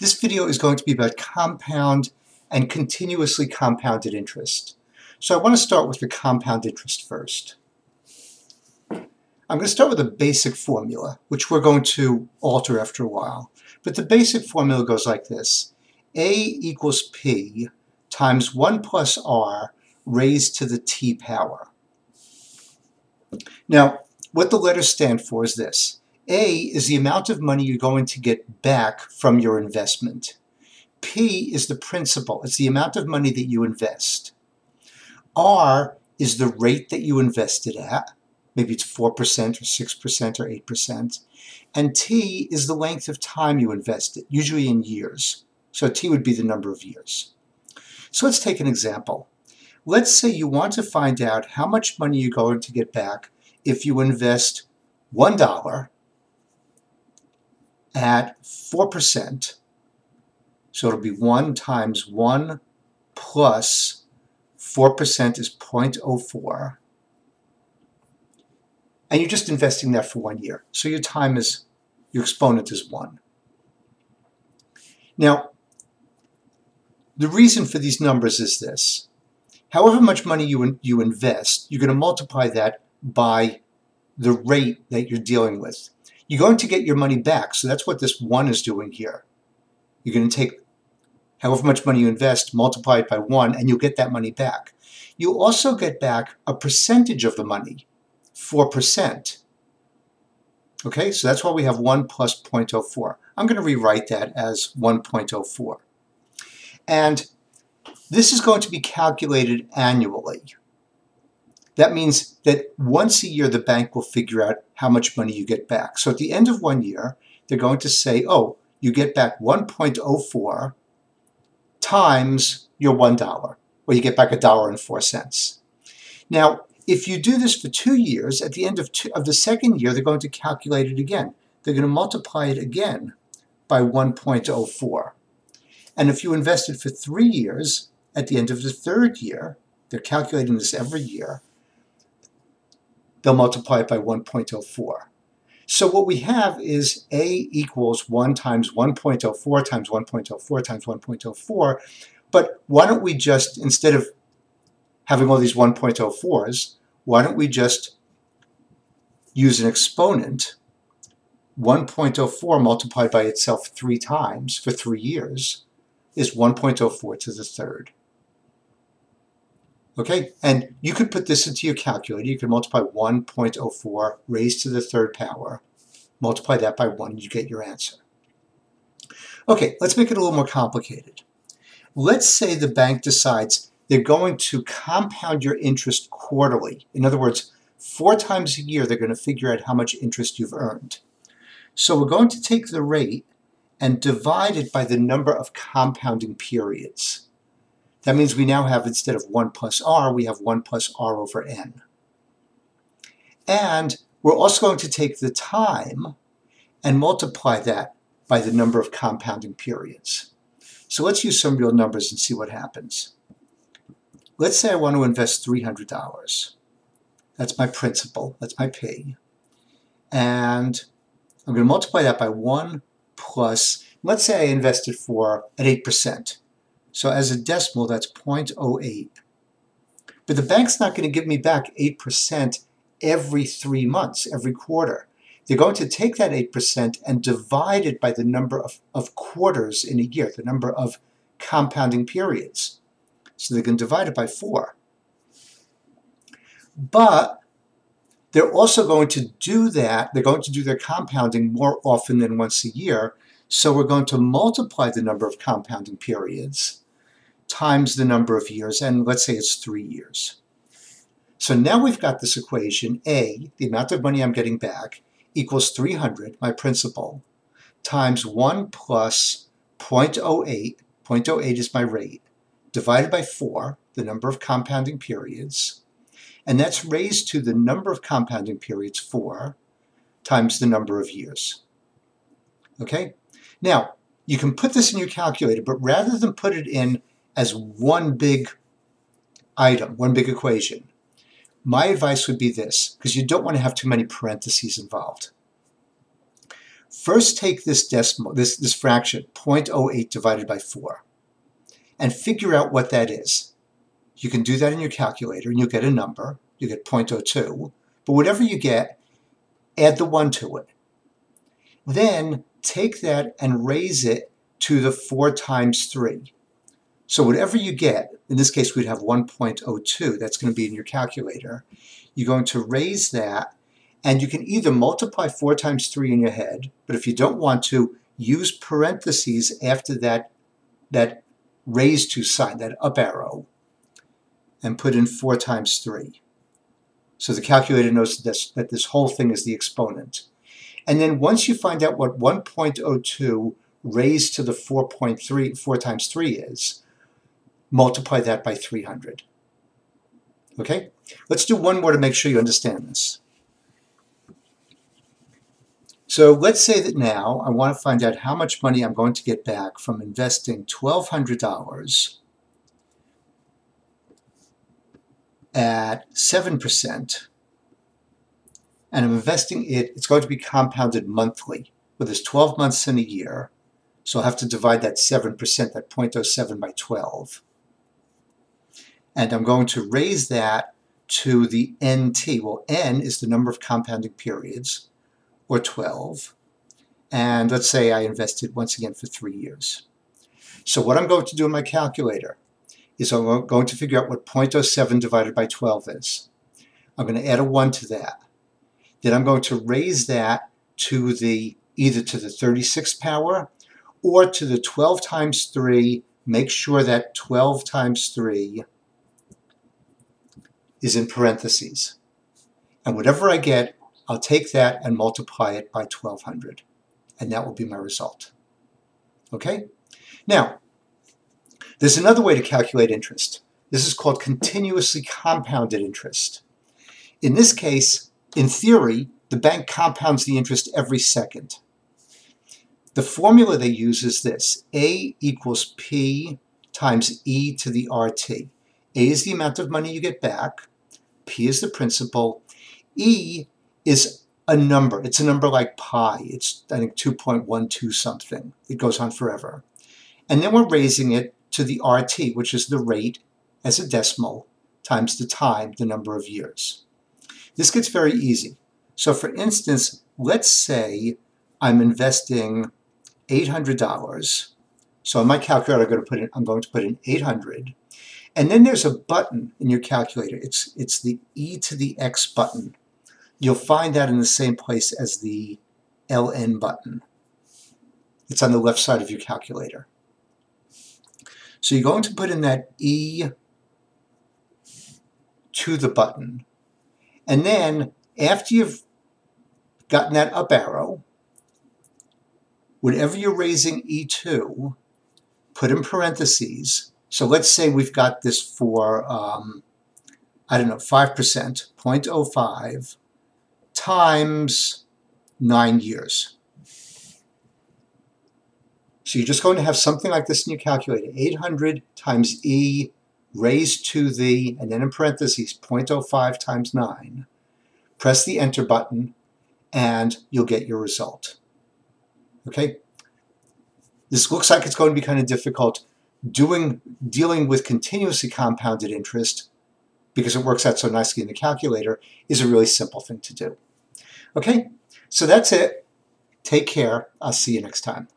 This video is going to be about compound and continuously compounded interest. So I want to start with the compound interest first. I'm going to start with a basic formula, which we're going to alter after a while. But the basic formula goes like this. A equals P times 1 plus R raised to the T power. Now, what the letters stand for is this. A is the amount of money you're going to get back from your investment. P is the principal. It's the amount of money that you invest. R is the rate that you invested at. Maybe it's 4% or 6% or 8%. And T is the length of time you invested, usually in years. So T would be the number of years. So let's take an example. Let's say you want to find out how much money you're going to get back if you invest $1 at 4%. So it'll be 1 times 1 plus 4% is 0.04. And you're just investing that for one year. So your time is, your exponent is 1. Now, the reason for these numbers is this. However much money you, you invest, you're going to multiply that by the rate that you're dealing with you're going to get your money back. So that's what this 1 is doing here. You're going to take however much money you invest, multiply it by 1, and you'll get that money back. You also get back a percentage of the money, 4%. Okay, so that's why we have 1 plus 0.04. I'm going to rewrite that as 1.04. And this is going to be calculated annually. That means that once a year the bank will figure out how much money you get back. So at the end of one year, they're going to say, oh, you get back 1.04 times your $1, or you get back a dollar and four cents. Now, if you do this for two years, at the end of, two, of the second year, they're going to calculate it again. They're going to multiply it again by 1.04. And if you invested for three years, at the end of the third year, they're calculating this every year, they'll multiply it by 1.04. So what we have is A equals 1 times 1.04 times 1.04 times 1.04. But why don't we just, instead of having all these 1.04s, why don't we just use an exponent, 1.04 multiplied by itself three times for three years is 1.04 to the third. Okay, and you could put this into your calculator. You can multiply 1.04 raised to the third power. Multiply that by 1 and you get your answer. Okay, let's make it a little more complicated. Let's say the bank decides they're going to compound your interest quarterly. In other words, four times a year they're going to figure out how much interest you've earned. So we're going to take the rate and divide it by the number of compounding periods. That means we now have, instead of 1 plus r, we have 1 plus r over n. And we're also going to take the time and multiply that by the number of compounding periods. So let's use some real numbers and see what happens. Let's say I want to invest $300. That's my principal, that's my P. And I'm going to multiply that by 1 plus, let's say I invested for at 8%. So as a decimal, that's 0.08. But the bank's not going to give me back 8% every three months, every quarter. They're going to take that 8% and divide it by the number of, of quarters in a year, the number of compounding periods. So they can divide it by 4. But they're also going to do that, they're going to do their compounding more often than once a year. So we're going to multiply the number of compounding periods times the number of years, and let's say it's three years. So now we've got this equation, A, the amount of money I'm getting back, equals 300, my principal, times 1 plus 0.08, 0.08 is my rate, divided by 4, the number of compounding periods, and that's raised to the number of compounding periods, 4, times the number of years. Okay? Now, you can put this in your calculator, but rather than put it in as one big item, one big equation. My advice would be this, because you don't want to have too many parentheses involved. First take this decimal, this, this fraction, 0.08 divided by 4, and figure out what that is. You can do that in your calculator and you'll get a number. You get 0.02. But whatever you get, add the 1 to it. Then take that and raise it to the 4 times 3. So whatever you get, in this case we'd have 1.02, that's going to be in your calculator. You're going to raise that, and you can either multiply 4 times 3 in your head, but if you don't want to, use parentheses after that, that raised to sign, that up arrow, and put in 4 times 3. So the calculator knows that this, that this whole thing is the exponent. And then once you find out what 1.02 raised to the 4.3, 4 times 3 is, multiply that by 300. Okay? Let's do one more to make sure you understand this. So let's say that now I want to find out how much money I'm going to get back from investing $1,200 at 7%, and I'm investing it, it's going to be compounded monthly, with this 12 months in a year, so I'll have to divide that 7%, that 0.07 by 12. And I'm going to raise that to the NT. Well, N is the number of compounding periods, or 12. And let's say I invested once again for three years. So what I'm going to do in my calculator is I'm going to figure out what 0.07 divided by 12 is. I'm going to add a 1 to that. Then I'm going to raise that to the either to the 36th power or to the 12 times 3. Make sure that 12 times 3 is in parentheses. And whatever I get, I'll take that and multiply it by 1200. And that will be my result. Okay? Now, there's another way to calculate interest. This is called continuously compounded interest. In this case, in theory, the bank compounds the interest every second. The formula they use is this. A equals P times E to the RT. A is the amount of money you get back. P is the principal. E is a number. It's a number like pi. It's, I think, 2.12 something. It goes on forever. And then we're raising it to the RT, which is the rate as a decimal times the time, the number of years. This gets very easy. So for instance, let's say I'm investing $800. So on my calculator, I'm going to put in, I'm going to put in 800. And then there's a button in your calculator. It's, it's the E to the X button. You'll find that in the same place as the LN button. It's on the left side of your calculator. So you're going to put in that E to the button. And then after you've gotten that up arrow, whatever you're raising E to, put in parentheses. So let's say we've got this for, um, I don't know, 5%, 0.05 times 9 years. So you're just going to have something like this in your calculator. 800 times E raised to the, and then in parentheses, 0.05 times 9. Press the enter button and you'll get your result. Okay? This looks like it's going to be kind of difficult. Doing, dealing with continuously compounded interest, because it works out so nicely in the calculator, is a really simple thing to do. Okay? So that's it. Take care. I'll see you next time.